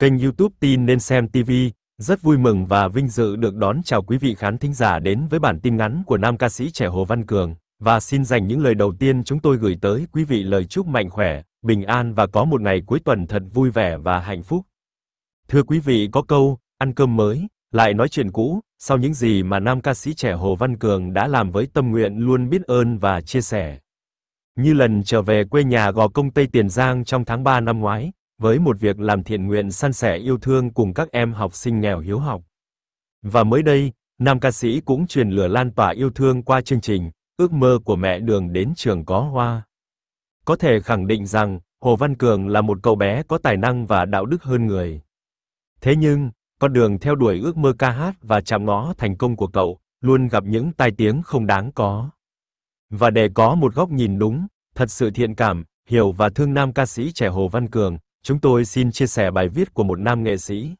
Kênh YouTube Tin Nên Xem TV, rất vui mừng và vinh dự được đón chào quý vị khán thính giả đến với bản tin ngắn của nam ca sĩ trẻ Hồ Văn Cường, và xin dành những lời đầu tiên chúng tôi gửi tới quý vị lời chúc mạnh khỏe, bình an và có một ngày cuối tuần thật vui vẻ và hạnh phúc. Thưa quý vị có câu, ăn cơm mới, lại nói chuyện cũ, sau những gì mà nam ca sĩ trẻ Hồ Văn Cường đã làm với tâm nguyện luôn biết ơn và chia sẻ. Như lần trở về quê nhà Gò Công Tây Tiền Giang trong tháng 3 năm ngoái, với một việc làm thiện nguyện san sẻ yêu thương cùng các em học sinh nghèo hiếu học. Và mới đây, nam ca sĩ cũng truyền lửa lan tỏa yêu thương qua chương trình Ước mơ của mẹ đường đến trường có hoa. Có thể khẳng định rằng, Hồ Văn Cường là một cậu bé có tài năng và đạo đức hơn người. Thế nhưng, con đường theo đuổi ước mơ ca hát và chạm ngõ thành công của cậu, luôn gặp những tai tiếng không đáng có. Và để có một góc nhìn đúng, thật sự thiện cảm, hiểu và thương nam ca sĩ trẻ Hồ Văn Cường, chúng tôi xin chia sẻ bài viết của một nam nghệ sĩ.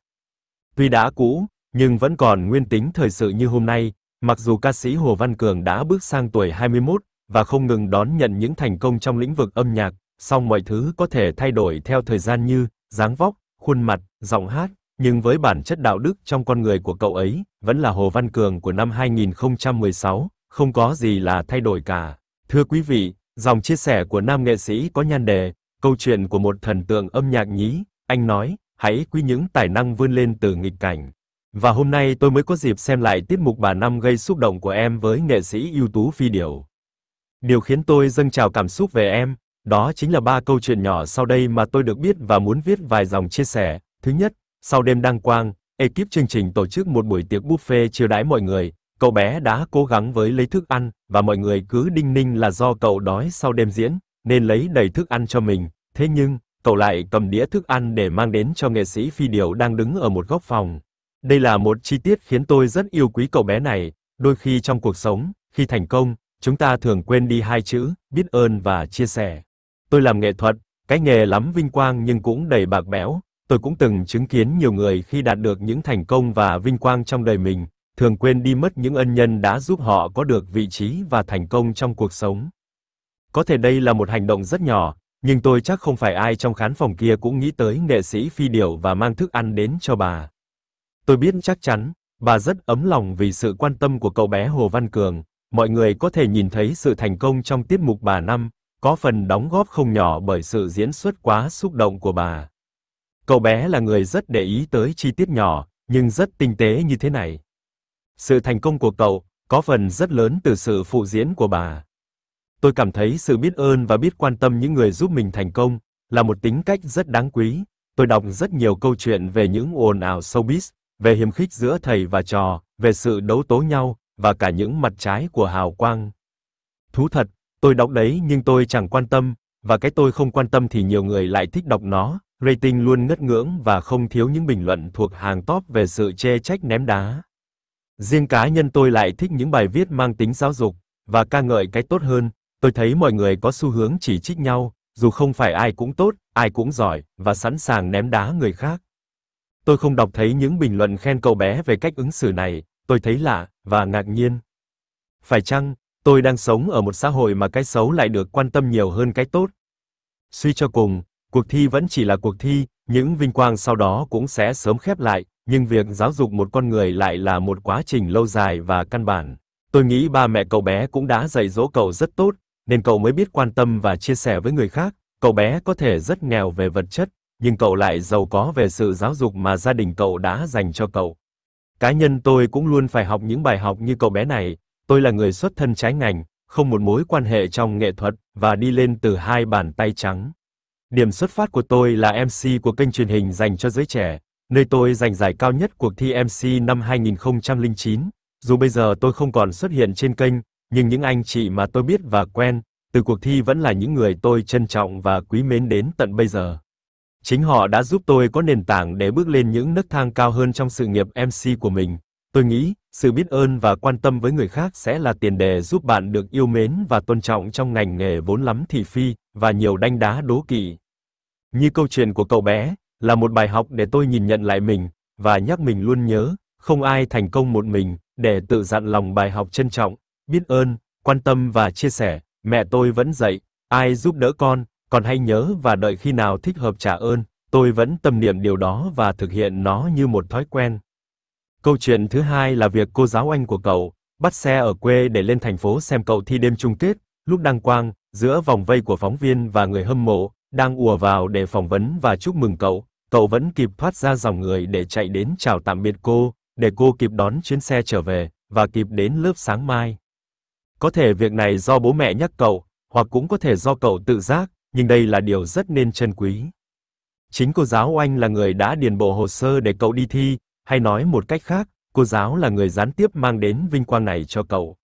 Tuy đã cũ, nhưng vẫn còn nguyên tính thời sự như hôm nay, mặc dù ca sĩ Hồ Văn Cường đã bước sang tuổi 21 và không ngừng đón nhận những thành công trong lĩnh vực âm nhạc, song mọi thứ có thể thay đổi theo thời gian như dáng vóc, khuôn mặt, giọng hát, nhưng với bản chất đạo đức trong con người của cậu ấy, vẫn là Hồ Văn Cường của năm 2016, không có gì là thay đổi cả. Thưa quý vị, dòng chia sẻ của nam nghệ sĩ có nhan đề, câu chuyện của một thần tượng âm nhạc nhí, anh nói, hãy quý những tài năng vươn lên từ nghịch cảnh. Và hôm nay tôi mới có dịp xem lại tiết mục bà Năm gây xúc động của em với nghệ sĩ ưu tú Phi Điểu. Điều khiến tôi dâng trào cảm xúc về em, đó chính là ba câu chuyện nhỏ sau đây mà tôi được biết và muốn viết vài dòng chia sẻ. Thứ nhất, sau đêm đăng quang, ekip chương trình tổ chức một buổi tiệc buffet chiêu đãi mọi người, cậu bé đã cố gắng với lấy thức ăn, và mọi người cứ đinh ninh là do cậu đói sau đêm diễn, nên lấy đầy thức ăn cho mình, thế nhưng, cậu lại cầm đĩa thức ăn để mang đến cho nghệ sĩ Phi điều đang đứng ở một góc phòng. Đây là một chi tiết khiến tôi rất yêu quý cậu bé này, đôi khi trong cuộc sống, khi thành công, chúng ta thường quên đi hai chữ, biết ơn và chia sẻ. Tôi làm nghệ thuật, cái nghề lắm vinh quang nhưng cũng đầy bạc bẽo, tôi cũng từng chứng kiến nhiều người khi đạt được những thành công và vinh quang trong đời mình, thường quên đi mất những ân nhân đã giúp họ có được vị trí và thành công trong cuộc sống. Có thể đây là một hành động rất nhỏ, nhưng tôi chắc không phải ai trong khán phòng kia cũng nghĩ tới nghệ sĩ phi điểu và mang thức ăn đến cho bà. Tôi biết chắc chắn, bà rất ấm lòng vì sự quan tâm của cậu bé Hồ Văn Cường. Mọi người có thể nhìn thấy sự thành công trong tiết mục bà Năm, có phần đóng góp không nhỏ bởi sự diễn xuất quá xúc động của bà. Cậu bé là người rất để ý tới chi tiết nhỏ, nhưng rất tinh tế như thế này. Sự thành công của cậu, có phần rất lớn từ sự phụ diễn của bà. Tôi cảm thấy sự biết ơn và biết quan tâm những người giúp mình thành công, là một tính cách rất đáng quý. Tôi đọc rất nhiều câu chuyện về những ồn ào showbiz, về hiềm khích giữa thầy và trò, về sự đấu tố nhau, và cả những mặt trái của hào quang. Thú thật, tôi đọc đấy nhưng tôi chẳng quan tâm, và cái tôi không quan tâm thì nhiều người lại thích đọc nó, rating luôn ngất ngưỡng và không thiếu những bình luận thuộc hàng top về sự chê trách ném đá. Riêng cá nhân tôi lại thích những bài viết mang tính giáo dục, và ca ngợi cái tốt hơn, tôi thấy mọi người có xu hướng chỉ trích nhau, dù không phải ai cũng tốt, ai cũng giỏi, và sẵn sàng ném đá người khác. Tôi không đọc thấy những bình luận khen cậu bé về cách ứng xử này, tôi thấy lạ, và ngạc nhiên. Phải chăng, tôi đang sống ở một xã hội mà cái xấu lại được quan tâm nhiều hơn cái tốt? Suy cho cùng, cuộc thi vẫn chỉ là cuộc thi, những vinh quang sau đó cũng sẽ sớm khép lại, nhưng việc giáo dục một con người lại là một quá trình lâu dài và căn bản. Tôi nghĩ ba mẹ cậu bé cũng đã dạy dỗ cậu rất tốt, nên cậu mới biết quan tâm và chia sẻ với người khác. Cậu bé có thể rất nghèo về vật chất, nhưng cậu lại giàu có về sự giáo dục mà gia đình cậu đã dành cho cậu. Cá nhân tôi cũng luôn phải học những bài học như cậu bé này, tôi là người xuất thân trái ngành, không một mối quan hệ trong nghệ thuật, và đi lên từ hai bàn tay trắng. Điểm xuất phát của tôi là MC của kênh truyền hình dành cho giới trẻ, nơi tôi giành giải cao nhất cuộc thi MC năm 2009. Dù bây giờ tôi không còn xuất hiện trên kênh, nhưng những anh chị mà tôi biết và quen, từ cuộc thi vẫn là những người tôi trân trọng và quý mến đến tận bây giờ. Chính họ đã giúp tôi có nền tảng để bước lên những nấc thang cao hơn trong sự nghiệp MC của mình. Tôi nghĩ, sự biết ơn và quan tâm với người khác sẽ là tiền đề giúp bạn được yêu mến và tôn trọng trong ngành nghề vốn lắm thị phi, và nhiều đanh đá đố kỵ. Như câu chuyện của cậu bé, là một bài học để tôi nhìn nhận lại mình, và nhắc mình luôn nhớ, không ai thành công một mình, để tự dặn lòng bài học trân trọng, biết ơn, quan tâm và chia sẻ. Mẹ tôi vẫn dạy, ai giúp đỡ con, còn hay nhớ và đợi khi nào thích hợp trả ơn. tôi vẫn tâm niệm điều đó và thực hiện nó như một thói quen. Câu chuyện thứ hai là việc cô giáo anh của cậu bắt xe ở quê để lên thành phố xem cậu thi đêm chung kết, lúc đăng quang, giữa vòng vây của phóng viên và người hâm mộ, đang ùa vào để phỏng vấn và chúc mừng cậu, cậu vẫn kịp thoát ra dòng người để chạy đến chào tạm biệt cô, để cô kịp đón chuyến xe trở về, và kịp đến lớp sáng mai. Có thể việc này do bố mẹ nhắc cậu, hoặc cũng có thể do cậu tự giác, nhưng đây là điều rất nên trân quý. Chính cô giáo oanh là người đã điền bộ hồ sơ để cậu đi thi, hay nói một cách khác, cô giáo là người gián tiếp mang đến vinh quang này cho cậu.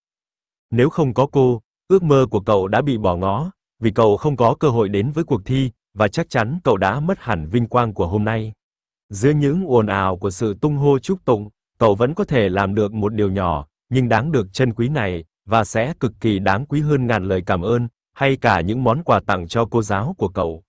Nếu không có cô, ước mơ của cậu đã bị bỏ ngỏ, vì cậu không có cơ hội đến với cuộc thi, và chắc chắn cậu đã mất hẳn vinh quang của hôm nay. Giữa những ồn ào của sự tung hô chúc tụng, cậu vẫn có thể làm được một điều nhỏ, nhưng đáng được trân quý này, và sẽ cực kỳ đáng quý hơn ngàn lời cảm ơn, hay cả những món quà tặng cho cô giáo của cậu.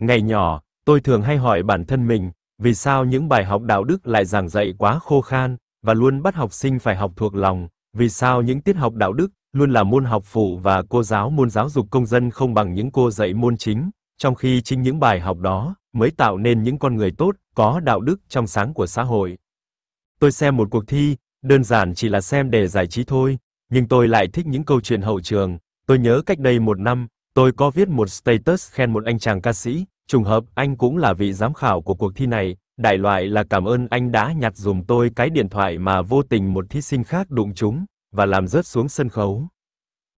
Ngày nhỏ, tôi thường hay hỏi bản thân mình, vì sao những bài học đạo đức lại giảng dạy quá khô khan, và luôn bắt học sinh phải học thuộc lòng, vì sao những tiết học đạo đức luôn là môn học phụ và cô giáo môn giáo dục công dân không bằng những cô dạy môn chính, trong khi chính những bài học đó mới tạo nên những con người tốt, có đạo đức trong sáng của xã hội. Tôi xem một cuộc thi, đơn giản chỉ là xem để giải trí thôi, nhưng tôi lại thích những câu chuyện hậu trường. Tôi nhớ cách đây một năm, tôi có viết một status khen một anh chàng ca sĩ, trùng hợp anh cũng là vị giám khảo của cuộc thi này, đại loại là cảm ơn anh đã nhặt dùm tôi cái điện thoại mà vô tình một thí sinh khác đụng trúng, và làm rớt xuống sân khấu.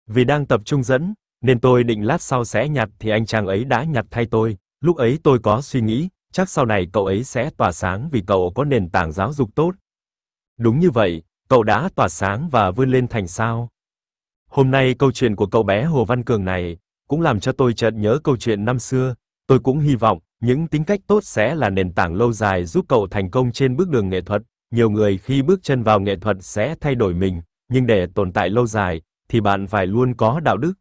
Vì đang tập trung dẫn, nên tôi định lát sau sẽ nhặt thì anh chàng ấy đã nhặt thay tôi, lúc ấy tôi có suy nghĩ, chắc sau này cậu ấy sẽ tỏa sáng vì cậu có nền tảng giáo dục tốt. Đúng như vậy, cậu đã tỏa sáng và vươn lên thành sao. Hôm nay câu chuyện của cậu bé Hồ Văn Cường này cũng làm cho tôi chợt nhớ câu chuyện năm xưa, tôi cũng hy vọng những tính cách tốt sẽ là nền tảng lâu dài giúp cậu thành công trên bước đường nghệ thuật. Nhiều người khi bước chân vào nghệ thuật sẽ thay đổi mình, nhưng để tồn tại lâu dài thì bạn phải luôn có đạo đức.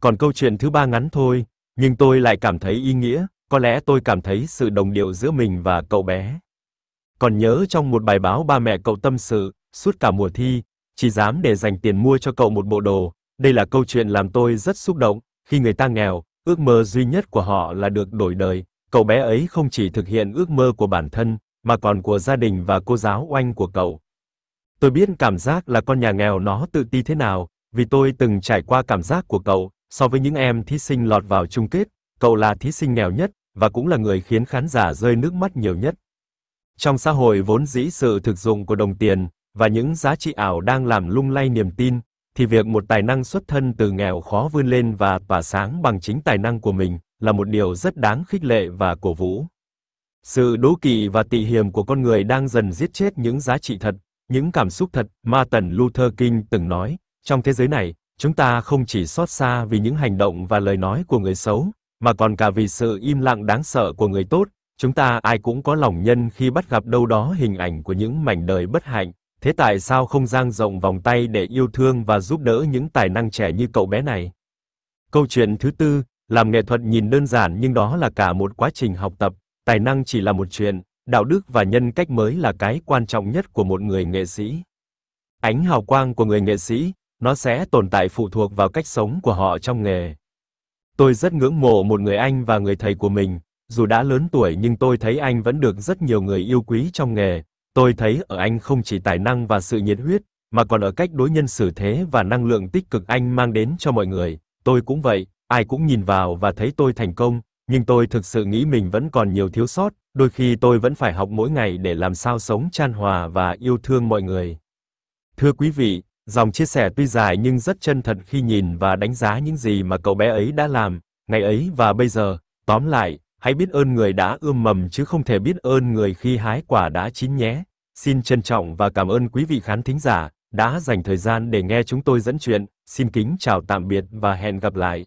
Còn câu chuyện thứ ba ngắn thôi, nhưng tôi lại cảm thấy ý nghĩa, có lẽ tôi cảm thấy sự đồng điệu giữa mình và cậu bé. Còn nhớ trong một bài báo ba mẹ cậu tâm sự, suốt cả mùa thi, chỉ dám để dành tiền mua cho cậu một bộ đồ. Đây là câu chuyện làm tôi rất xúc động, khi người ta nghèo, ước mơ duy nhất của họ là được đổi đời. Cậu bé ấy không chỉ thực hiện ước mơ của bản thân, mà còn của gia đình và cô giáo oanh của cậu. Tôi biết cảm giác là con nhà nghèo nó tự ti thế nào, vì tôi từng trải qua cảm giác của cậu, so với những em thí sinh lọt vào chung kết, cậu là thí sinh nghèo nhất, và cũng là người khiến khán giả rơi nước mắt nhiều nhất. Trong xã hội vốn dĩ sự thực dụng của đồng tiền, và những giá trị ảo đang làm lung lay niềm tin, thì việc một tài năng xuất thân từ nghèo khó vươn lên và tỏa sáng bằng chính tài năng của mình, là một điều rất đáng khích lệ và cổ vũ. Sự đố kỵ và tị hiềm của con người đang dần giết chết những giá trị thật, những cảm xúc thật, Martin Luther King từng nói, trong thế giới này, chúng ta không chỉ xót xa vì những hành động và lời nói của người xấu, mà còn cả vì sự im lặng đáng sợ của người tốt, chúng ta ai cũng có lòng nhân khi bắt gặp đâu đó hình ảnh của những mảnh đời bất hạnh, thế tại sao không dang rộng vòng tay để yêu thương và giúp đỡ những tài năng trẻ như cậu bé này? Câu chuyện thứ tư, làm nghệ thuật nhìn đơn giản nhưng đó là cả một quá trình học tập, tài năng chỉ là một chuyện, đạo đức và nhân cách mới là cái quan trọng nhất của một người nghệ sĩ. Ánh hào quang của người nghệ sĩ, nó sẽ tồn tại phụ thuộc vào cách sống của họ trong nghề. Tôi rất ngưỡng mộ một người anh và người thầy của mình, dù đã lớn tuổi nhưng tôi thấy anh vẫn được rất nhiều người yêu quý trong nghề. Tôi thấy ở anh không chỉ tài năng và sự nhiệt huyết, mà còn ở cách đối nhân xử thế và năng lượng tích cực anh mang đến cho mọi người. Tôi cũng vậy, ai cũng nhìn vào và thấy tôi thành công, nhưng tôi thực sự nghĩ mình vẫn còn nhiều thiếu sót, đôi khi tôi vẫn phải học mỗi ngày để làm sao sống chan hòa và yêu thương mọi người. Thưa quý vị, dòng chia sẻ tuy dài nhưng rất chân thật khi nhìn và đánh giá những gì mà cậu bé ấy đã làm, ngày ấy và bây giờ. Tóm lại, hãy biết ơn người đã ươm mầm chứ không thể biết ơn người khi hái quả đã chín nhé. Xin trân trọng và cảm ơn quý vị khán thính giả đã dành thời gian để nghe chúng tôi dẫn chuyện. Xin kính chào tạm biệt và hẹn gặp lại.